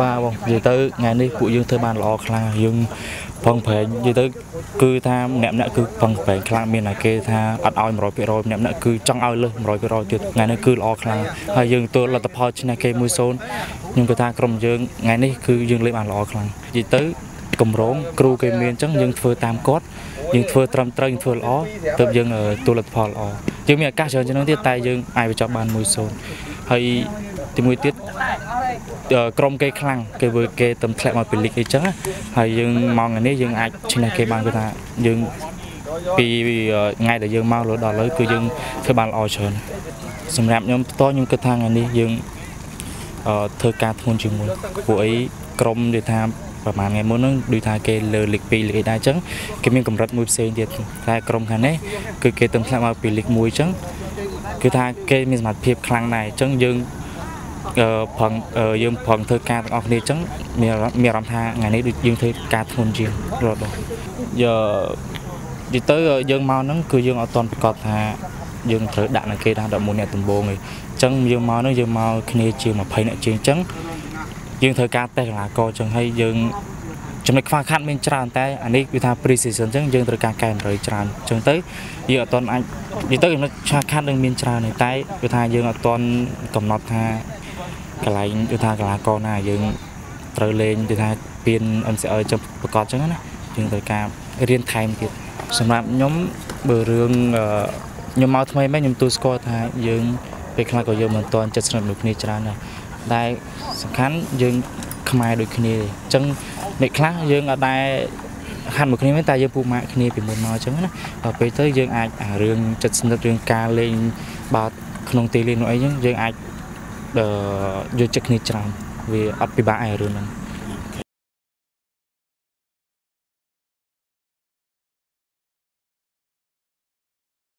បាទបងនិយាយទៅថ្ងៃនេះពួកយើងធ្វើបានល្អខ្លាំងយើងផឹងប្រែងនិយាយទៅគឺថាម្នាក់ម្នាក់គឺផឹងប្រែងខ្លាំងមានតែគេថាអត់ឲ្យ100%ម្នាក់ម្នាក់គឺចង់ឲ្យលើស100%ទៀតថ្ងៃនេះគឺល្អខ្លាំងហើយយើងទទួលលទ្ធផលឈ្នះគេ1-0ខ្ញុំគិតថាក្រុមយើងថ្ងៃនេះគឺយើងលេងបានល្អខ្លាំងនិយាយទៅកម្រងគ្រូគេមានអញ្ចឹងយើងធ្វើតាមគាត់យើងធ្វើត្រឹមត្រូវយើងធ្វើល្អទើបយើងទទួលលទ្ធផលល្អយើងមានឱកាសច្រើនជាងនោះទៀតតែយើងអាចបញ្ចប់បាន1-0ហើយទីមួយទៀត ក្រុមគេខ្លាំងគេធ្វើគេទំធ្លាក់មកពីលីកអីចឹងហើយយើងមកថ្ងៃនេះយើងអាចឈ្នះគេបានគឺថាយើងពីថ្ងៃដែលយើងមករហូតដល់ឥឡូវគឺយើងធ្វើបានល្អច្រើនសម្រាប់ខ្ញុំផ្ទាល់ខ្ញុំគិតថាថ្ងៃនេះយើងអឺធ្វើការធ្ងន់ជាមួយពួកអីក្រុមនិយាយថាប្រហែលថ្ងៃមុនហ្នឹងដូចថាគេលើលីក2លីកអីដែរអញ្ចឹងគេមានកម្រិតមួយផ្សេងទៀតតែក្រុមខាងនេះគឺគេទំធ្លាក់មកពីលីក1អញ្ចឹងគឺថាគេមានសមត្ថភាពខ្លាំងដែរអញ្ចឹងយើង ប្រឹងយើងប្រឹងធ្វើការទាំងអស់គ្នាអញ្ចឹងមានមានអារម្មណ៍ថាថ្ងៃនេះដូចយើងធ្វើការធ្ងន់ជាងរត់ដល់យកនិយាយទៅយើងមកហ្នឹងគឺយើងអត់ទាន់ប្រកាសថាយើងត្រូវដាក់នៅគេថា11អ្នកដំបូងឯងអញ្ចឹងយើងមកហ្នឹងយើងមកគ្នាជាង20អ្នកជាងអញ្ចឹងយើងត្រូវការតេស្តកីឡាករអញ្ចឹងហើយយើងចំណុចខ្វះខាតមានច្រើនតែអានេះគឺថា pre season អញ្ចឹងយើងត្រូវការកែតម្រូវច្រើនអញ្ចឹងទៅយើងអត់ទាន់អាចនិយាយទៅចំណុចខ្វះខាតនឹងមានច្រើនតែគឺថាយើងអត់ទាន់កំណត់ថា កន្លែងគឺថាកីឡាករណាយើងត្រូវលេងគឺថាពៀន MCL ចឹងប្រកបចឹងណាយើងត្រូវការរៀនថែមទៀតសម្រាប់ខ្ញុំបើរឿងខ្ញុំមកថ្មីមែនខ្ញុំទូស្គាល់ថាយើងពេលខ្លះក៏យើងមិនទាន់ចិត្តស្និទ្ធដូចគ្នាច្រើនដែរតែសំខាន់យើងខ្មែរដូចគ្នាទេអញ្ចឹងអ្នកខ្លះយើងអត់ដែរហាត់មួយគ្នាមែនតែយើងពូម៉ាក់គ្នាពីមុនមកអញ្ចឹងណាដល់ពេលទៅយើងអាចអារឿងចិត្តស្និទ្ធរឿងការលេងបាល់ក្នុងទីលាននោះអីហ្នឹងយើងអាច យកចិត្តគ្នាច្រើនវាអត់ពិបាកឯរឿងហ្នឹង